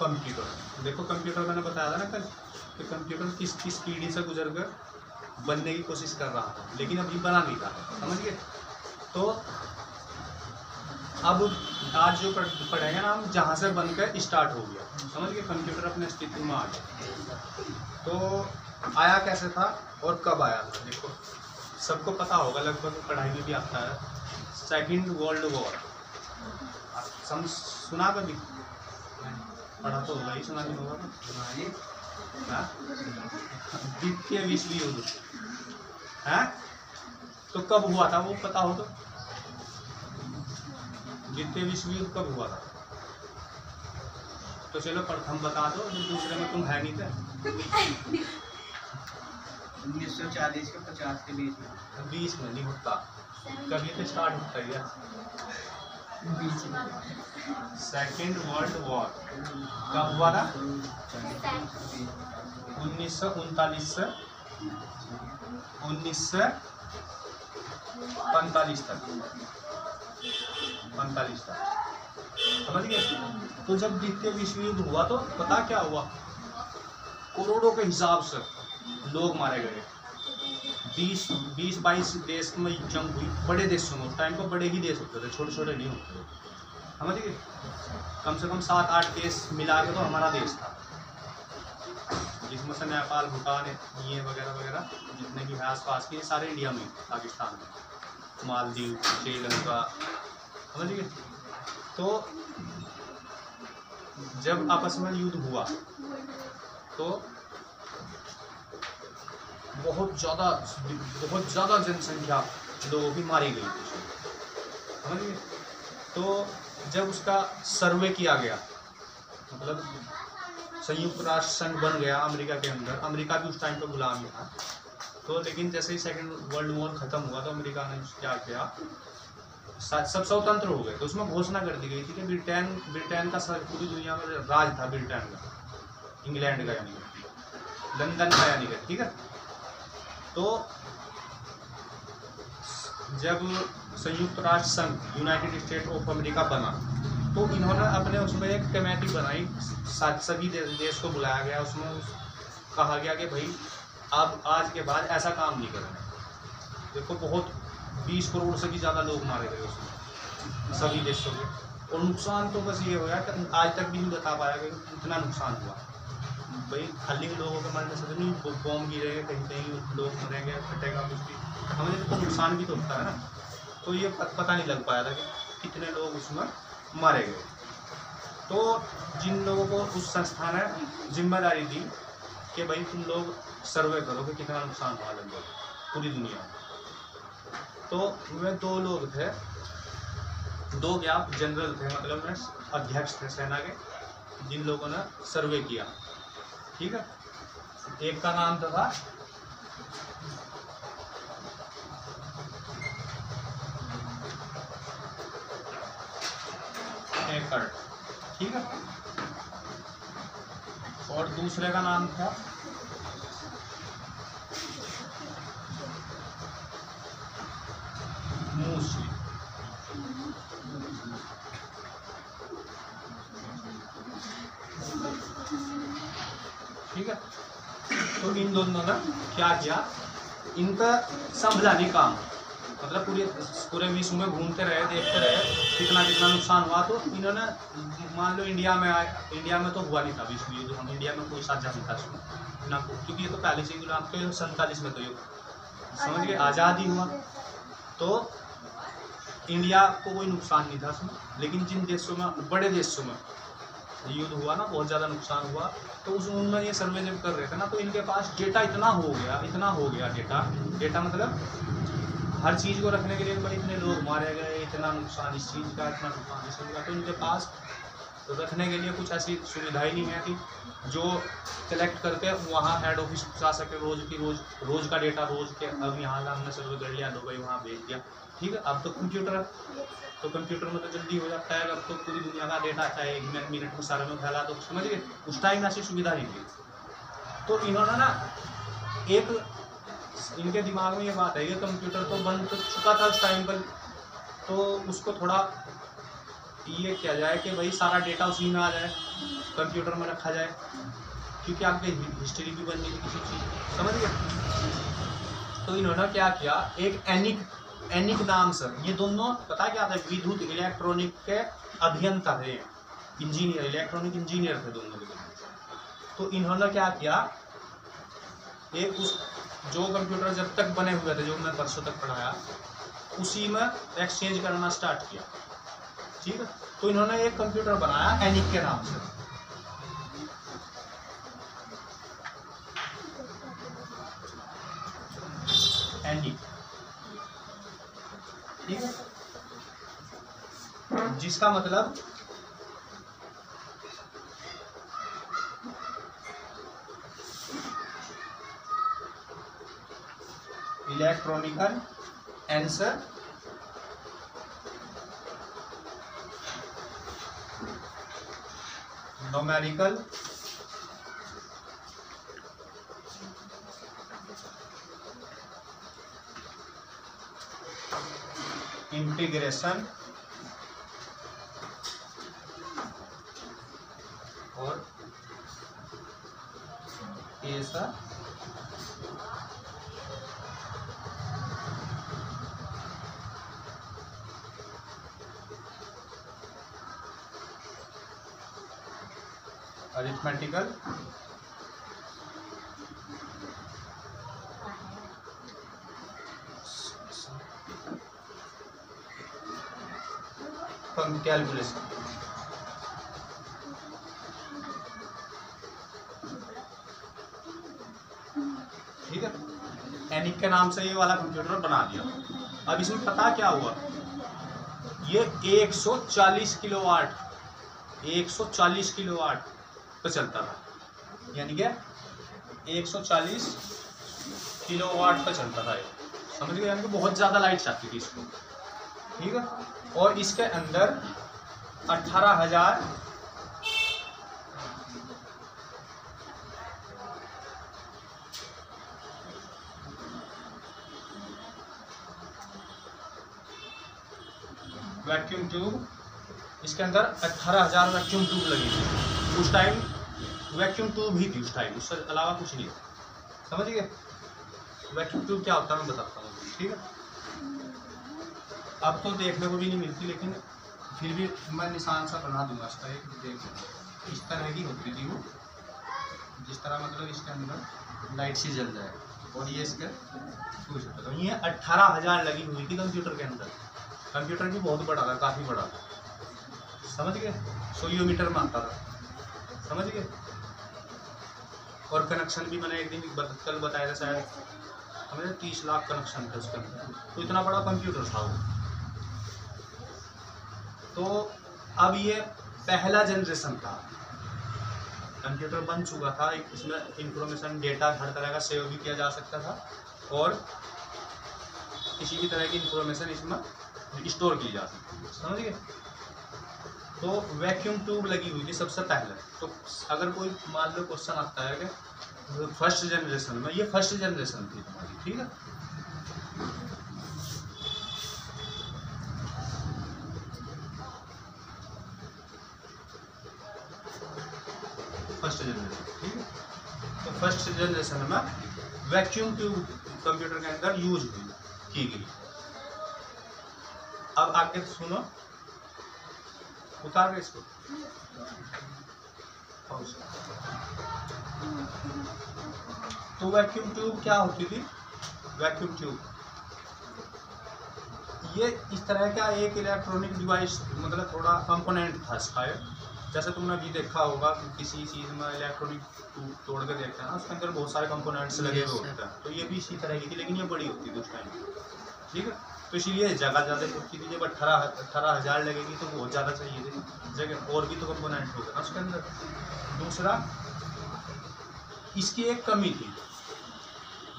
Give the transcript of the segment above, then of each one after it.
Computer देखो computer मैंने बताया था ना कल कि कंप्यूटर किस किस पीढ़ी से गुजर कर बनने की कोशिश कर रहा था, लेकिन अभी बना नहीं था समझ गए तो अब आज जो पढ़- पढ़ेंगे ना हम, जहाँ से बनकर स्टार्ट हो गया समझ गए कंप्यूटर अपने अस्तित्व में आ गया। तो आया कैसे था और कब आया था, देखो। सबको पता होगा, लगभग पढ़ाई में भी आता है। सेकंड वर्ल्ड वॉर सुना कभी? पढ़ा तो होगा ही सुना होगा ना? हाँ? द्वितीय विश्व युद्ध। है? तो कब हुआ था वो पता हो तो? द्वितीय विश्व युद्ध कब हुआ था? तो चलो प्रथम बता दो दूसरे में तुम है नहीं थे। उन्नीस सौ चालीस के पचास के बीच में। बीस में नहीं होता। कभी तो स्टार्ट होता ही। सेकेंड वर्ल्ड वॉर कब हुआ था? उन्नीस सौ उनतालीस से उन्नीस से पैंतालीस तक। पैंतालीस तक। समझ गए? तो जब द्वितीय विश्व युद्ध हुआ तो पता क्या हुआ? करोड़ों के हिसाब से लोग मारे गए। बीस बीस, बाईस देश में जंग हुई। बड़े देशों में उस टाइम पर बड़े ही देश होते थे छोटे छोटे नहीं होते थे। समझ गए? कम से कम सात आठ देश मिला के तो हमारा देश था। जिसमें से नेपाल, भूटान, ये वगैरह वगैरह, जितने भी हैं आसपास के, सारे इंडिया में, पाकिस्तान में, मालदीव, श्रीलंका। समझ गए? तो जब आपस में युद्ध हुआ तो बहुत ज़्यादा बहुत ज़्यादा जनसंख्या लोगों की मारी गई थी। समझ गए? तो जब उसका सर्वे किया गया मतलब संयुक्त राष्ट्र संघ बन गया अमेरिका के अंदर, अमेरिका भी उस टाइम पर गुलाम था। तो लेकिन जैसे ही सेकेंड वर्ल्ड वॉर खत्म हुआ तो अमेरिका ने क्या किया? सब स्वतंत्र हो गए। तो उसमें घोषणा कर दी गई थी कि ब्रिटेन ब्रिटेन का पूरी दुनिया में राज था, ब्रिटेन का। इंग्लैंड का यानी लंदन का यानी ठीक है? तो जब संयुक्त राष्ट्र संघ यूनाइटेड स्टेट ऑफ़ अमेरिका बना तो इन्होंने अपने उसमें एक कमेटी बनाई सभी देश को बुलाया गया उसमें उस, कहा गया कि भाई आप आज के बाद ऐसा काम नहीं करेंगे। देखो बहुत बीस करोड़ से भी ज़्यादा लोग मारे गए उसमें सभी देशों के। और नुकसान तो बस ये हुआ कि आज तक भी नहीं बता पाया कि इतना नुकसान हुआ। भाई, खाली लोगों के मरने से नहीं बॉम्ब गिरेंगे, कहीं कहीं लोग मरेंगे, फटेगा कुछ भी। हमें तो नुकसान भी तो होता है ना। तो ये पता नहीं लग पाया था कि कितने लोग उसमें मारे गए। तो जिन लोगों को उस संस्था ने ज़िम्मेदारी दी कि भाई, तुम लोग सर्वे करो कि कितना नुकसान हुआ लगभग पूरी दुनिया में। तो वे दो लोग थे, दो क्या जनरल थे मतलब में अध्यक्ष थे सेना के, जिन लोगों ने सर्वे किया। ठीक है? एक का नाम तो था। ठीक है? और दूसरे का नाम था? मूसली ठीक है? तो इन दोनों ने क्या किया? इनका संभलाने काम। मतलब पूरे पूरे विश्व में घूमते रहे, देखते रहे, कितना कितना नुकसान हुआ तो इन्होंने, मान लो इंडिया में आए, इंडिया में तो हुआ नहीं था विश्व युद्ध। हम इंडिया में कोई साझा नहीं था ना क्योंकि ये तो पहले से गुलाम तो सैंतालीस में तो ये समझ गए, आज़ादी हुआ। तो इंडिया को कोई नुकसान नहीं था उसमें लेकिन जिन देशों में, बड़े देशों में युद्ध हुआ ना, बहुत ज़्यादा नुकसान हुआ तो उस उनमें ये सर्वे जब कर रहे थे ना तो इनके पास डेटा इतना हो गया, इतना हो गया डेटा डेटा मतलब हर चीज़ को रखने के लिए भाई इतने लोग मारे गए, इतना नुकसान इस चीज़ का, इतना नुकसान इस चीज़ का तो इनके पास तो रखने के लिए कुछ ऐसी सुविधा ही नहीं है कि जो कलेक्ट करके वहाँ हेड ऑफ़िस जा सके रोज़ की रोज़ रोज़ का डेटा रोज़ के, अब यहाँ का हमने सर्वे कर लिया दो भाई वहाँ भेज दिया। ठीक है, अब तो कंप्यूटर तो कंप्यूटर में तो जल्दी हो जाता है, अब तो पूरी दुनिया का डेटा चाहे एक मिनट मिनट में सारे में फैला तो समझ गए? उस टाइम ऐसी सुविधा नहीं थी। तो इन्होंने ना एक, इनके दिमाग में ये बात है कि कंप्यूटर तो बन तो चुका था उस टाइम पर तो उसको थोड़ा ये किया जाए कि भाई सारा डेटा उसी में आ जाए कंप्यूटर में रखा जाए, क्योंकि आपके हिस्ट्री भी बन गई किसी चीज़ समझ गए? तो इन्होंने क्या किया? एक एनिक एनिक नाम से ये दोनों, पता क्या था, विद्युत इलेक्ट्रॉनिक के अभियंता थे, इंजीनियर, इलेक्ट्रॉनिक इंजीनियर थे दोनों के तो इन्होंने क्या किया एक उस, जो कंप्यूटर जब तक बने हुए थे, जो मैं परसों तक पढ़ाया, उसी में एक्सचेंज करना स्टार्ट किया। ठीक है? तो इन्होंने एक कंप्यूटर बनाया एनिक के नाम से। एनिक ठीक है जिसका मतलब इलेक्ट्रॉनिकल आंसर numerical इंटीग्रेशन जैसा अरिथमेटिकल कैलकुलेशन के नाम से ये वाला कंप्यूटर बना दिया। अब इसमें पता क्या हुआ? ये 140 किलोवाट 140 किलोवाट पे चलता था। यानी कि 140 किलोवाट पे चलता था ये। समझ गए? यानी कि बहुत ज़्यादा लाइट चाहती थी इसको। ठीक है? और इसके अंदर अट्ठारह हज़ार वैक्यूम ट्यूब इसके अंदर अट्ठारह हज़ार वैक्यूम ट्यूब लगी थी। उस टाइम वैक्यूम ट्यूब ही थी उस टाइम उससे अलावा कुछ नहीं था। समझ गए? वैक्यूम ट्यूब क्या होता है मैं बताता हूँ। ठीक है? अब तो देखने को भी नहीं मिलती, लेकिन फिर भी मैं निशान सा बना दूँगा इसका एक देख इस तरह की होती थी वो। जिस तरह मतलब इसके अंदर लाइट सी जल जाए। और ये इसके कुछ होता ये अट्ठारह हज़ार लगी हुई थी कंप्यूटर के अंदर। कंप्यूटर भी बहुत बड़ा था, काफ़ी बड़ा था। समझ गए? सोयोमीटर में आता था। समझ गए? और कनेक्शन भी मैंने एक दिन कल बताया था शायद। हमें तीस लाख कनेक्शन थे उसके अंदर। तो इतना बड़ा कंप्यूटर था वो। तो अब ये पहला जनरेशन था। कंप्यूटर बन चुका था। इसमें इंफॉर्मेशन डेटा हर तरह का सेव भी किया जा सकता था। और किसी भी तरह की इंफॉर्मेशन इसमें स्टोर की जा सकती है। समझ गए? तो वैक्यूम ट्यूब लगी हुई थी सबसे पहले। तो अगर कोई मान लो क्वेश्चन आता है कि फ़र्स्ट जनरेशन में, ये फ़र्स्ट जनरेशन थी तुम्हारी, ठीक है? फ़र्स्ट जनरेशन ठीक है? तो फ़र्स्ट जनरेशन में वैक्यूम ट्यूब कंप्यूटर के अंदर यूज़ हुई की गई। अब आगे सुनो। उतार इसको। तो वैक्यूम ट्यूब क्या होती थी? वैक्यूम ट्यूब ये इस तरह का एक इलेक्ट्रॉनिक डिवाइस मतलब थोड़ा कंपोनेंट था इसका। जैसे तुमने अभी देखा होगा कि किसी चीज़ में इलेक्ट्रॉनिक ट्यूब तोड़ के देखते हैं ना उसके अंदर बहुत सारे कंपोनेंट्स लगे हुए होते हैं। तो ये भी इसी तरह की थी लेकिन ये बड़ी होती थी उस टाइम ठीक है? तो इसीलिए जगह ज़्यादा होती थी जब अट्ठारह अट्ठारह हज़ार लगेगी तो बहुत ज़्यादा चाहिए थी। जगह और भी तो कंपोनेंट होगा ना उसके अंदर। दूसरा, इसकी एक कमी थी।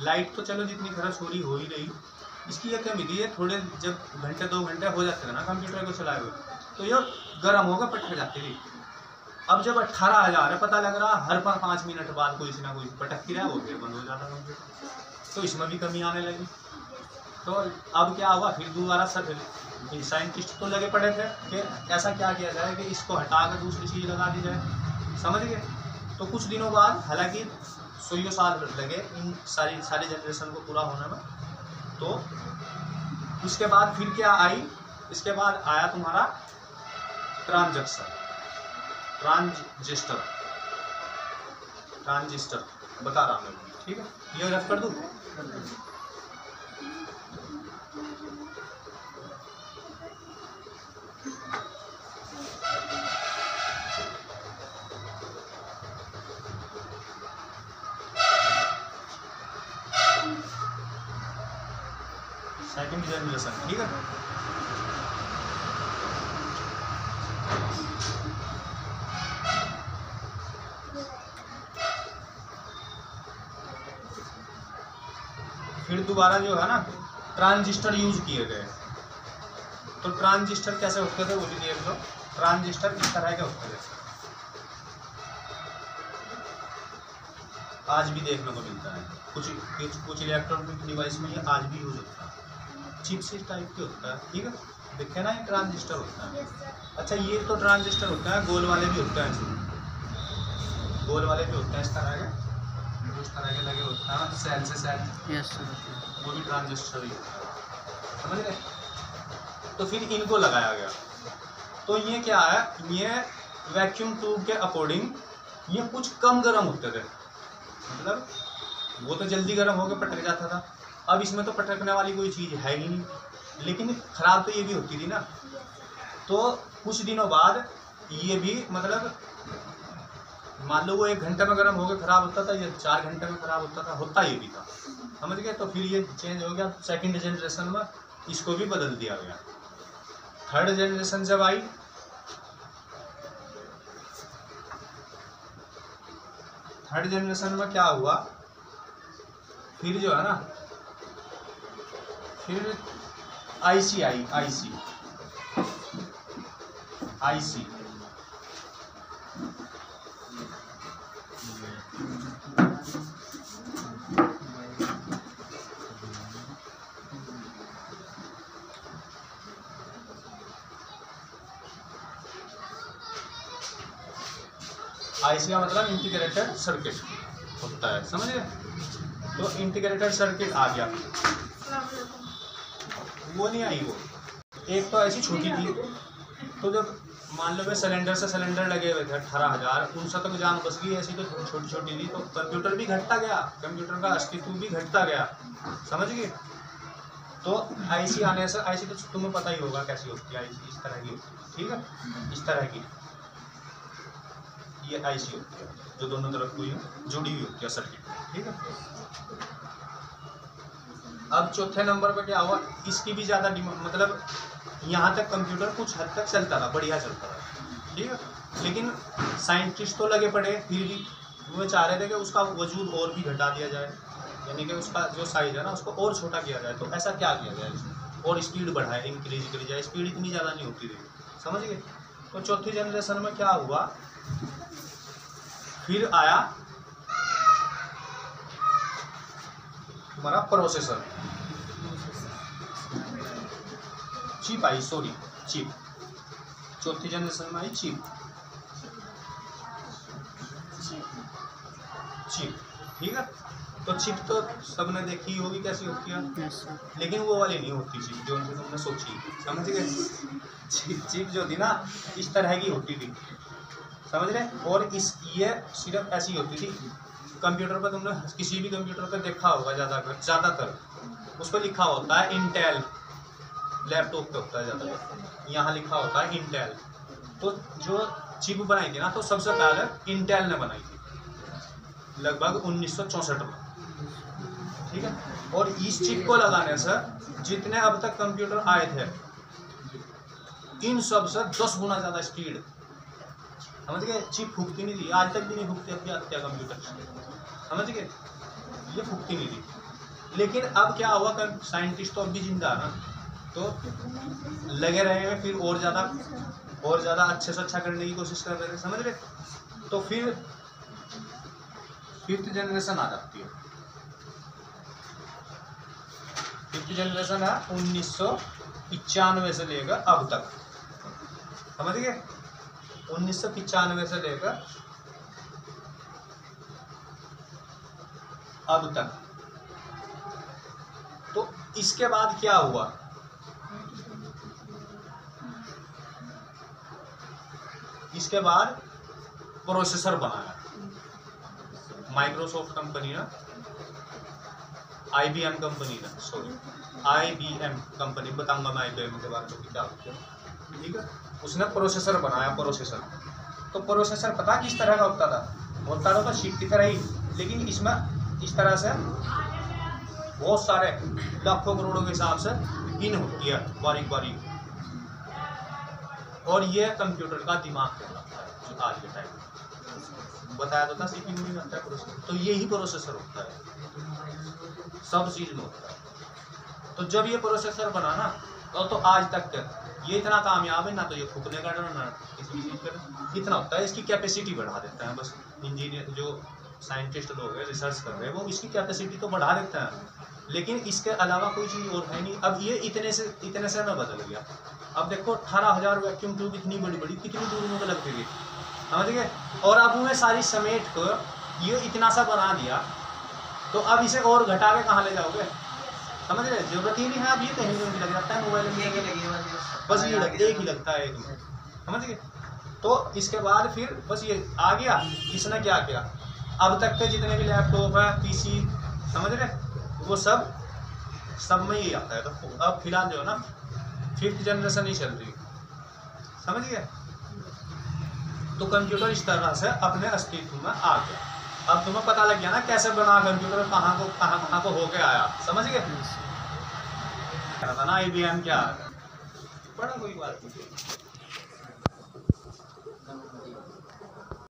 लाइट तो चलो जितनी खर्च हो रही हो ही रही, इसकी एक कमी थी। ये थोड़े जब घंटे, दो घंटे हो जाते थे ना कंप्यूटर को चलाए हुए तो ये गर्म होकर पटक जाती थी। अब जब अट्ठारह हज़ार है, पता लग रहा हर पाँच मिनट बाद कोई ना कोई पटकती रहा वो फिर बंद हो जाता कंप्यूटर। तो इसमें भी कमी आने लगी। तो अब क्या हुआ? फिर दोबारा सब साइंटिस्ट तो लगे पड़े थे। कि ऐसा क्या किया जाए कि इसको हटा कर दूसरी चीज़ लगा दी जाए? समझ गए? तो कुछ दिनों बाद, हालाँकि सौ साल लगे इन सारी सारी जनरेशन को पूरा होने में। तो उसके बाद फिर क्या आई? इसके बाद आया तुम्हारा ट्रांजक्शन। ट्रांजिस्टर ट्रांजिस्टर बता रहा हूँ मैं। ठीक है? ये रफ कर दूँ? सेकंड जनरेशन ठीक है? फिर दोबारा जो है ना ट्रांजिस्टर यूज़ किए गए। तो ट्रांजिस्टर कैसे होते थे, वो भी देख लो। ट्रांजिस्टर इस तरह के होते थे। आज भी देखने को मिलता है। कुछ कुछ कुछ इलेक्ट्रॉनिक डिवाइस में ये आज भी यूज़ होता है। चिप्स इस टाइप के होता है ठीक है? देखे ना ये ट्रांजिस्टर होता है। अच्छा ये तो ट्रांजिस्टर होता है गोल वाले भी होते हैं ऐसे गोल वाले भी होते हैं इस तरह के। उस तरह के लगे होते हैं सेल से सेल। यस सर वो भी ट्रांजिस्टर ही होता है। समझ गए तो फिर इनको लगाया गया। तो ये क्या है? ये वैक्यूम ट्यूब के अकॉर्डिंग ये कुछ कम गर्म होते थे। मतलब वो तो जल्दी गर्म होकर पटक जाता था। अब इसमें तो पटकने वाली कोई चीज़ है ही नहीं। लेकिन खराब तो ये भी होती थी ना। तो कुछ दिनों बाद ये भी मतलब मान लो वो एक घंटे में गर्म होकर खराब होता था या चार घंटे में खराब होता था, होता ये भी था। समझ गए? तो फिर ये चेंज हो गया। सेकंड जनरेशन में इसको भी बदल दिया गया। थर्ड जनरेशन जब आई थर्ड जनरेशन में क्या हुआ? फिर जो है ना फिर IC I IC IC IC का मतलब इंटीग्रेटेड सर्किट होता है, समझ गए? तो इंटीग्रेटेड सर्किट आ गया। वो नहीं आई वो। एक तो ऐसी छोटी थी। तो जब मान लो मैं सिलेंडर से सिलेंडर लगे हुए थे, अठारह हज़ार, उन उनसे तो जान बस गई ऐसी तो छोटी छोटी थी। तो कंप्यूटर भी घटता गया। कंप्यूटर का अस्तित्व भी घटता गया। समझ गए? तो आईसी आने से आईसी तो तुम्हें पता ही होगा कैसी होती है आईसी इस तरह की। ठीक है? इस तरह की। ये आईसी होती है, जो दोनों तरफ़ हुई, जुड़ी हुई होती है सर्किट ठीक है? अब चौथे नंबर पे क्या हुआ? इसकी भी ज़्यादा डिमांड मतलब यहाँ तक कंप्यूटर कुछ हद तक चलता था बढ़िया चलता था ठीक है? लेकिन साइंटिस्ट तो लगे पड़े फिर भी वो चाह रहे थे कि उसका वजूद और भी घटा दिया जाए। यानी कि उसका जो साइज़ है ना, उसको और छोटा किया जाए। तो ऐसा क्या किया जाए इसमें? और स्पीड बढ़ाए इंक्रीज करी जाए स्पीड इतनी ज़्यादा नहीं होती थी समझ गए? तो चौथी जनरेशन में क्या हुआ? फिर आया हमारा प्रोसेसर चिप आई सॉरी चिप चौथी जनरेशन में आई चिप चिप ठीक है तो चिप तो सबने देखी होगी कैसी होती है लेकिन वो वाली नहीं होती चिप जो उनसे तुमने सोची समझ गए चिप चिप जो थी ना इस तरह की होती थी समझ रहे और इस ये सिर्फ़ ऐसी होती थी कंप्यूटर पर तुमने किसी भी कंप्यूटर पर देखा होगा ज़्यादातर ज़्यादातर। उस पर लिखा होता है इंटेल लैपटॉप पे होता है ज़्यादातर। यहाँ लिखा होता है इंटेल तो जो चिप बनाई थी ना तो सबसे पहले इंटेल ने बनाई थी। लगभग उन्नीस में। ठीक है? और इस चिप को लगाने से जितने अब तक कंप्यूटर आए थे इन सबसे दस गुना ज़्यादा स्पीड समझ गए? चिप फूकती नहीं थी। आज तक भी नहीं फूकती क्या क्या कंप्यूटर समझ गए? ये फूकती नहीं थी। लेकिन अब क्या हुआ कर साइंटिस्ट तो अब भी ज़िंदा है ना? तो लगे रहे हैं, फिर और ज़्यादा और ज़्यादा अच्छे से अच्छा करने की कोशिश कर रहे थे समझ रहे तो फिर फिफ्थ जनरेशन आ जाती है। फिफ्थ जनरेशन है उन्नीस से लेकर अब तक। समझ गए? उन्नीस सौ पिचानवे से लेकर अब तक। तो इसके बाद क्या हुआ? इसके बाद प्रोसेसर बनाया। माइक्रोसॉफ्ट कंपनी ना? आईबीएम कंपनी ना सॉरी आईबीएम कंपनी, बताऊँगा मैं आईबीएम के बारे में क्या होता है। ठीक है? उसने प्रोसेसर बनाया प्रोसेसर तो प्रोसेसर पता किस तरह का होता था? होता था तो शीट की तरह ही लेकिन इसमें इस तरह से बहुत सारे लाखों करोड़ों के हिसाब से पिन होती है बारीक बारीक और ये कंप्यूटर का दिमाग कहलाता है जो आज के टाइम बताया तो था सीपीयू नहीं बनता है प्रोसेसर तो यही प्रोसेसर होता है। सब चीज़ में होता है। तो जब ये प्रोसेसर बना ना तो, तो आज तक ये इतना कामयाब है, ना तो ये फूकने का डर, ना इतना होता है, इसकी कैपेसिटी बढ़ा देता है, बस इंजीनियर जो साइंटिस्ट लोग हैं रिसर्च कर रहे हैं, वो इसकी कैपेसिटी तो बढ़ा देते हैं। लेकिन इसके अलावा कोई चीज़ और है नहीं। अब ये इतने से इतने से में बदल गया। अब देखो, अठारह हज़ार वैक्यूम ट्यूब इतनी बड़ी बड़ी कितनी दूर में लगती गई। समझ गए? और अब उन्हें सारी समेट कर ये इतना सा बना दिया तो अब इसे और घटा के कहाँ ले जाओगे? समझ रहे? ज़रूरत ही नहीं है, अब ये कहीं भी लग जाता है मोबाइल में। है बस ये लग, एक ही लगता है समझ गए? तो इसके बाद फिर बस ये आ गया इसने क्या किया? अब तक के जितने भी लैपटॉप है पीसी समझ रहे? वो सब सब में ही आता है। तो अब फ़िलहाल जो है ना फिफ्थ जनरेशन ही चल रही समझ गए? तो कंप्यूटर इस तरह से अपने अस्तित्व में आ गया। अब तुम्हें पता लग गया ना कैसे बना कंप्यूटर कहाँ को कहाँ कहाँ को होके आया। समझ गए? था ना आई क्या बड़ा कोई बात नहीं।